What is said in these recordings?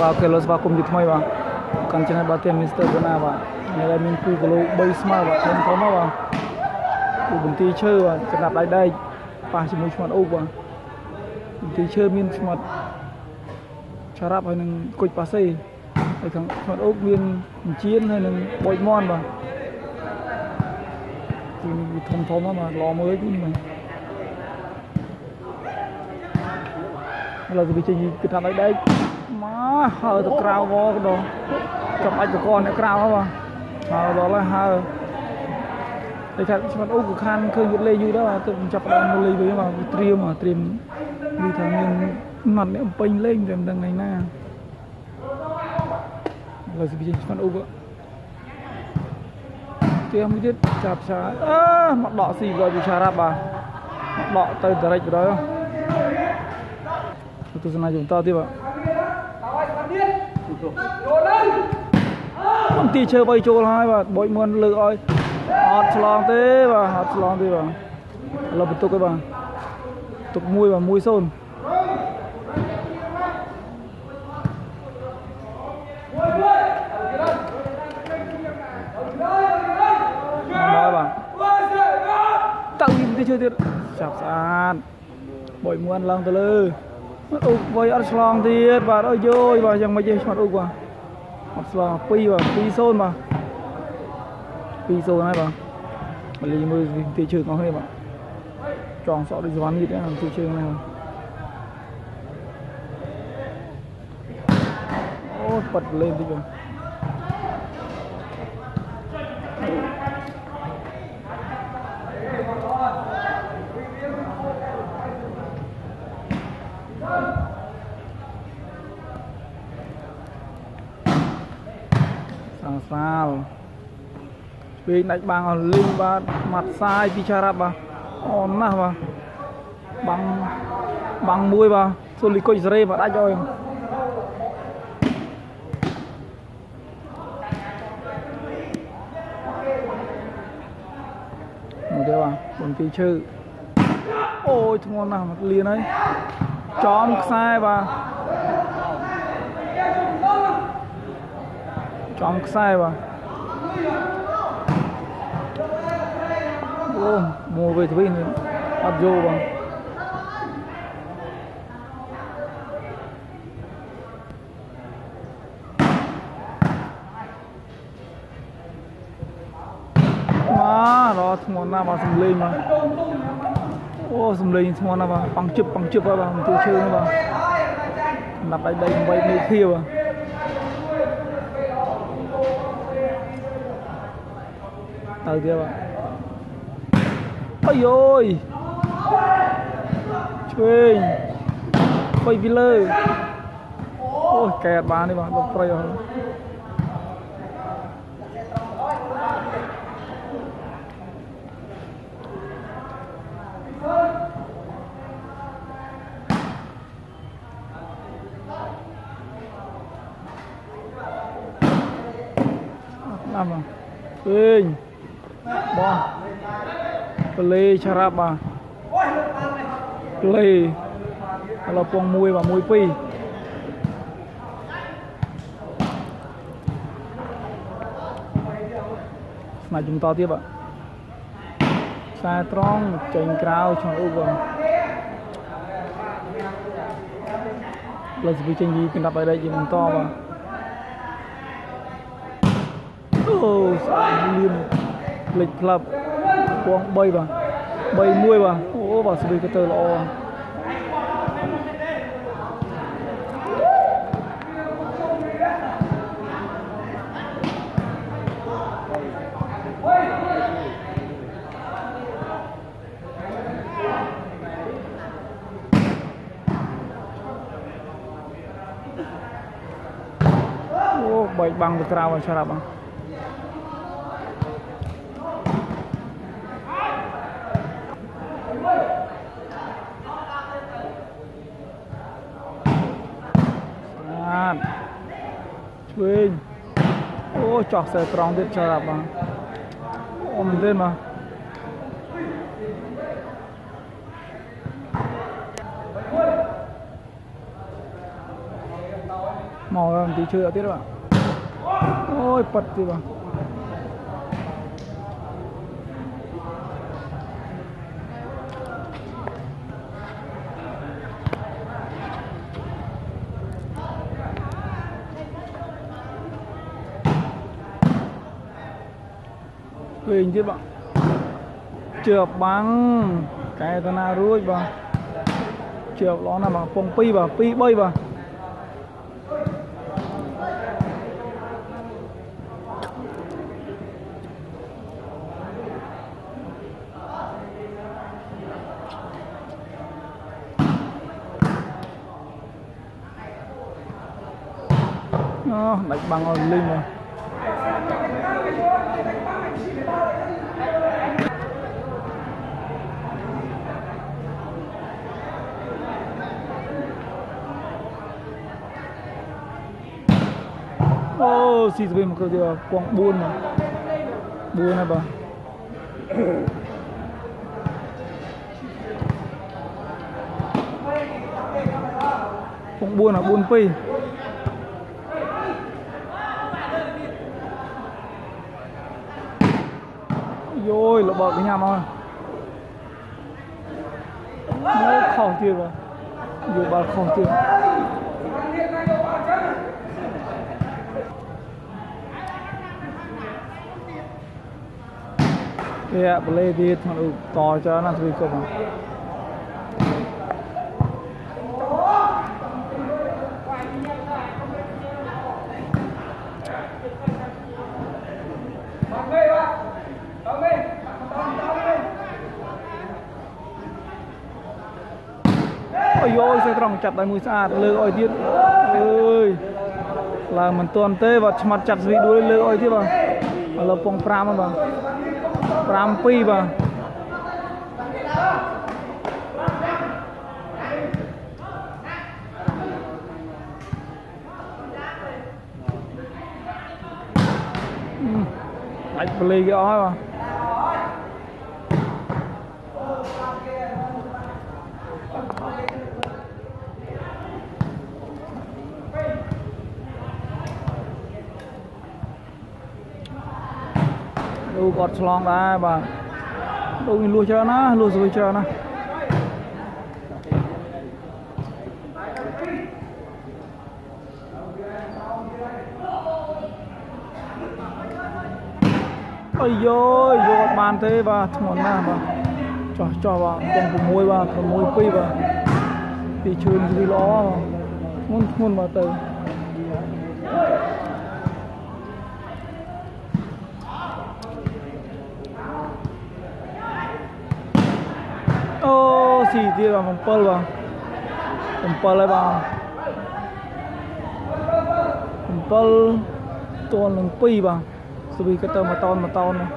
បាទអូខេលោកស្វាគមន៍ជាថ្មីបាទកាន់ឆ្នាំបាទទៀតមីស្ទ័របូណាបាទនៅតែមានគូគីឡូ3ស្មើបាទធំធំមកបាទគូបន្ទីឈើបាទចំណាប់ដៃដែកប៉ះជាមួយឆ្មាត់អ៊ូបាទបន្ទីឈើមានឆ្មាត់ឆារ៉ាប់ហើយនឹងគុជប៉ាសេហើយខាងឆ្មាត់អ៊ូមានអញ្ជៀនហើយនឹងបូចមន់បាទទីនេះវាធំធំមកបាទល្អមើលគូនេះបាទឥឡូវទៅចេញគិតថាដៃដែក មកហើទៅក្រៅវកដោះចាប់អាចបកអ្នកក្រៅហ៎បាទហើដល់ហើយហើតែថាស្មាត់អ៊ូក៏ខានឃើញយត់លេយូរដែរទៅចាប់ដើមលេងវិញបាទត្រៀមត្រៀមនិយាយថាមានម៉ាត់អ្នកអំពេញលេងតែមិនដឹងថ្ងៃណាឥឡូវទៅចេញស្មាត់អ៊ូក៏ទៀងមួយទៀតចាប់ឆាអឺមកដកស៊ីបើវិចារ៉ាប់បាទមកដកទៅដរិចបណ្ដោយទស្សនាជំតទៀតបាទ អំទីឈើបីចូលហើយបាទបូចមុនលើកឲ្យអត់ឆ្លងទេបាទអត់ឆ្លងទេបាទឥឡូវបន្ទុកឯបាទទុកមួយបាទ1-0មកបាទតាំងវិញទីឈើទៀតចាប់ស្អាតបូចមុនឡើងទៅលើ អ៊ុកវយអត់ឆ្លងទៀតបាទអើយយយបាទយ៉ាងម៉េចទេឆ្មាត់អ៊ុកបាទអត់ឆ្លង2បាទ2-0បាទ2-0ហើយបាទមកលេងមើលទីជើងអស់នេះបាទចងសក់ដូចសវណ្ណទៀតណាទីជើងនេះអូប៉ាត់លេងតិចបាទ សាងសាលពេលដាច់បាំងអស់លីងបាទមាត់សាយពីចារ៉ាប់បាទអូនណាស់បាទបាំងបាំងមួយបាទសូលីគុជសេរីបាទដាច់អើយមកទេបាទបងទីឈើអូយធ្ងន់ណាស់មកលៀនហើយចំខ្សែបាទ ចំខ្សែបាទអូមកវិញទៅវិញអត់យកបាទមករត់ធ្ងន់ណាស់បាទសំលេងបាទអូសំលេងធ្ងន់ណាស់បាទប៉ង់ជឹបប៉ង់ជឹបបាទមិនទូឈើបាទណាប់ដៃដៃ8មេធាបាទ từ kia bạn. Ôi ôi chơi bay vi lơ ôi kẹt bàn đi bạn đọc prey rồi Vamos. Vem. បាទដល់ប្រៃអស់ណាស់បាទពេញបោះប្លេឆារ៉ាប់បាទប្លេឥឡូវពង1បាទ1 2ស្មាច់ជំតទៀតបាទខ្សែត្រង់ចេញក្រៅឆ្លងអ៊ូបាទលើសពីចេញពីកណ្ដាប់ឲ្យដៃជាបន្តបាទអូស្អាតលៀនភ្លេចផ្លាប់ពង3បាទ3 1បាទអូបាទស្វីក៏ទៅល្អអូបែកបាំងទៅក្រៅឲ្យឆ្រាប់បាទបាទ ឆ្វេងអូចោះខ្សែត្រង់ទៀតឆ្រាប់បាទអូមែនទេបាទមកបន្ទីឈើអត់ទៀតបាទអូយប៉ាត់ទៀតបាទ វិញទៀតបាទជាប់បាំងកែតាណារួចបាទជាប់ល្អណាស់បាទពង2បាទ2 3បាទអូដាច់បាំងឲ្យលីងបាទស៊ីទៅវិញមក si với một cái gì quang buôn này buôn này bà? Cũng buôn là buôn pi rồi lộ bờ cái nhà mà. Nó khó chưa rồi dù bà khó chưa សទៀតបាទយោបាល់ខុសទៀតវាបលេទៀតមកតច្រើនណាស់ស្វីគប់ហ្នឹងអូយយសេត្រង់ចាប់ដៃមួយស្អាតលើកអុយទៀតអើយឡើងមិនទាន់ទេបាទឆ្មាត់ចាប់ស្វីដួលលើកអុយទៀតបាទឥឡូវពង5ហ្នឹងបាទ Rampi và Đánh ừ. play cái ói mà លេគេអស់ហើយបាទលោកគាត់ឆ្លងដែរបាទលោកនេះលួសច្រើនណាលួសស្រួយច្រើនណាអើយយកអត់បានទេបាទធ្ងន់ណាស់បាទចោះចោះបាទពង6បាទ6 2បាទពីជឿនគឺល្អធ្ងន់ធ្ងន់បាទទៅ តោនណា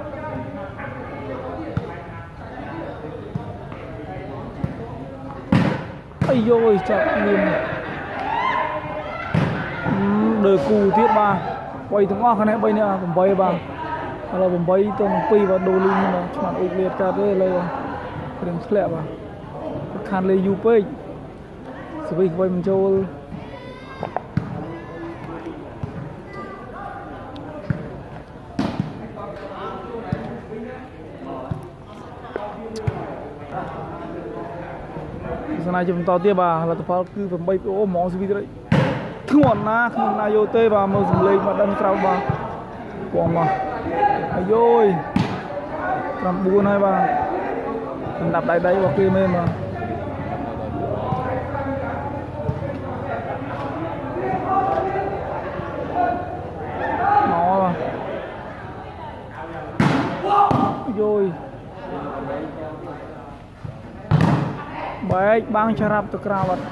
អាយយចាប់មានដើគូទៀតបាទ3ទាំងអស់ខាងនេះ3នេះ8បាទឥឡូវ8ទៅនឹង2បាទដូលីងបាទឆ្មាត់អ៊ុកលៀតកាត់ទេឥឡូវព្រៀងធ្លាក់បាទ ខានលេយូរពេកសវិសវៃមិនចូលសនាជាបន្តទៀតបាទលទ្ធផលគឺ8អូហ្មងសវិសត្រីធ្ងន់ណាស់ខ្ញុំណាយោទេបាទមើលសំលេងមកដឹងក្រៅបាទបងមកអាយយ9ហើយបាទសម្រាប់ដៃដៃរបស់គេមែនបាទ បែកបាំងច្រាប់ទៅក្រៅអត់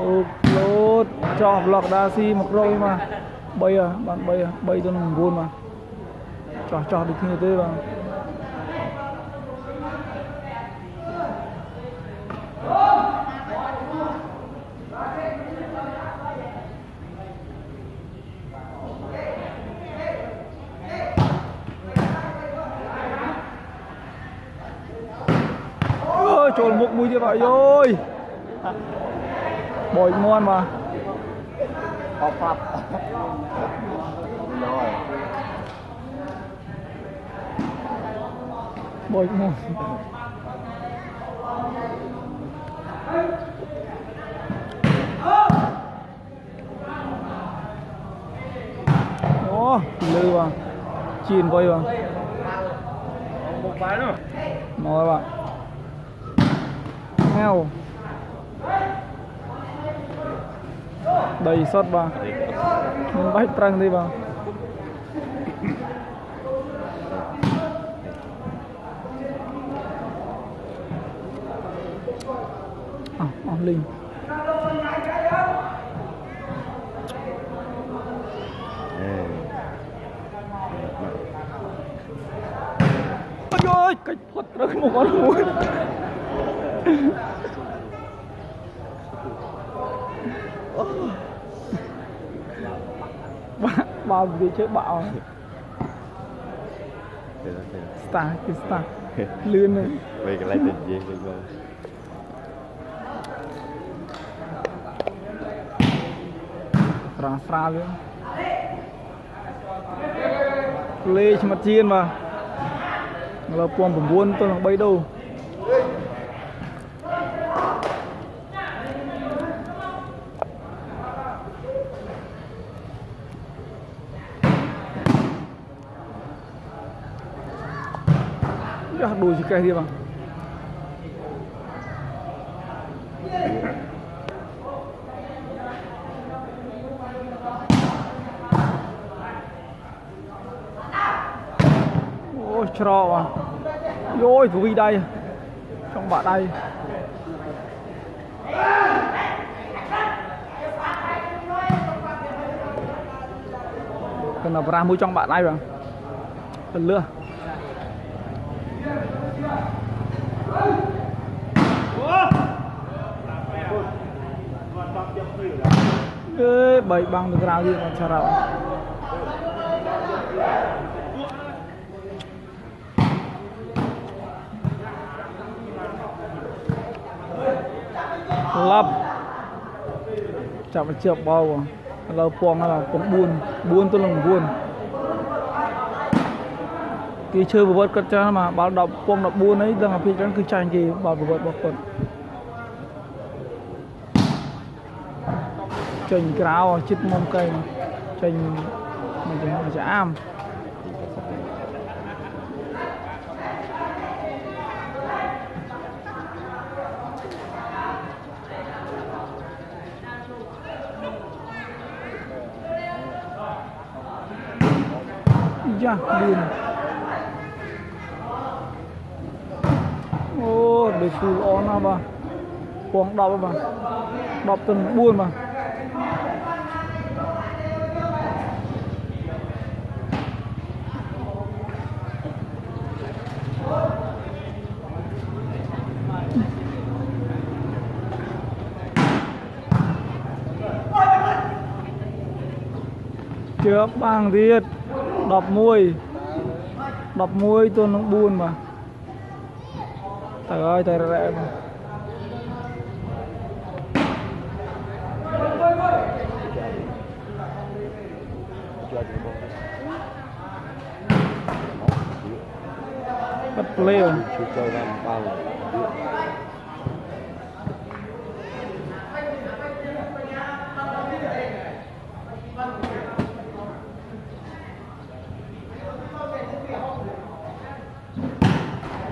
អូក្លូតចោះប្លុកដាស៊ីមកក្រោយមក3ហ៎បាន3ហ៎3ទៅនឹង9មកចោះចោះដូចគ្នាទេបាទ chôn múc mũi như vậy rồi. Bồi ngon mà. Pop pop rồi. Bồi ngon. Ô lư vào chìm coi vào một cái nữa. Nói bạn heo đầy sót ba mình trăng đi vào à, on linh ôi cách thoát ra một con mũi តត្រូវមកអត់មួយបាទបើវាជើបាក់អស់ទេទេស្តាគឺស្តាលឿនហ្នឹងពេលកន្លែងទៅនិយាយវិញមកស្រាលស្រាលវាលេឆ្មាត់ជៀនបាទឥឡូវពំ9ទល់នឹង3ដូ ഡോജിക്കാ ഹരിയവാ ôi trò à ôi, thú vị đây. Trong bạ đây. Cần là ra mũi trong bạn đây rồi. Cần lưa. បាក់ដៃគណៈប្រាស់មួយចង់បាក់ដៃបាទទៅលឺអេបីបាំងទៅក្រៅទៀតមកឆារ៉ាប់ឡប់ចាប់មកជើបបោឥឡូវពងហើយពង4 4ទល់នឹង9 គេឈើប្រវត្តិគាត់ចាស់មកបាល់10ពង14នេះដឹងអាភិច្រើនគឺចាញ់គេបាល់ប្រវត្តិរបស់គាត់ចេញក្រៅចិត្តមុំកៃចេញមិនចេះអាចអាមយ៉ាលឿន thì cứ on à bà quăng đọc bà đọc tân buôn mà chưa bằng thiệt đọc môi đọc môi tôi nó buôn mà trời ơi trời rẹ mà bắt liêu.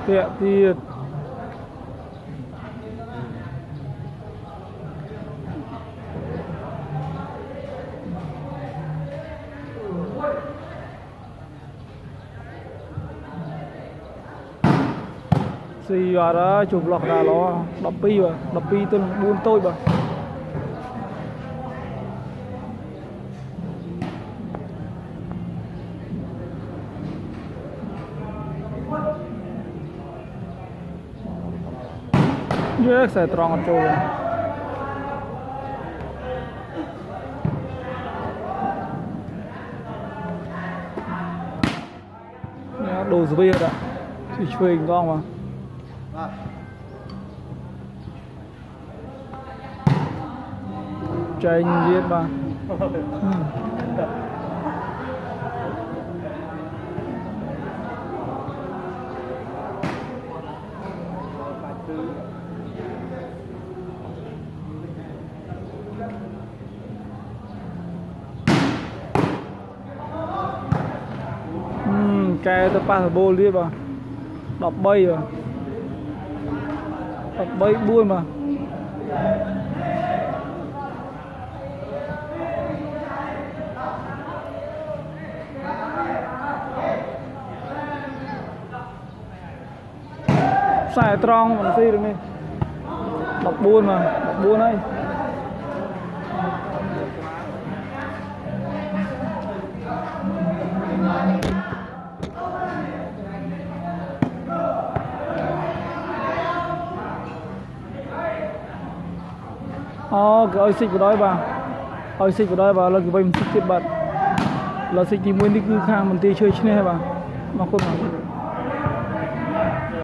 Tiện tiệt ត់ហើយជួបប្លោះកដាឡ12បាទ12ទល់នឹង4តូចបាទយេខ្សែត្រង់អត់ចូលទេញ៉ាដូរស្វីអត់ដាក់ជួយឆ្វេងកងបាទ បាទ ចែងទៀតបាទហឹមហឹ rồi. Tranh giết ba. Ừ, cái tôi pass ball đi bà 13 rồi 13 4បាទខ្សែត្រង់មិនស៊ីរឿងនេះ14មក14ហើយ អូគេឲ្យសិចបដ ாய் បាទឲ្យសិចបដ ாய் បាទឥឡូវគេវិញសិចទៀតបាទឥឡូវសិចទី1នេះគឺខាងមន្ទីរជួយឈ្នះបាទអរគុណបាទ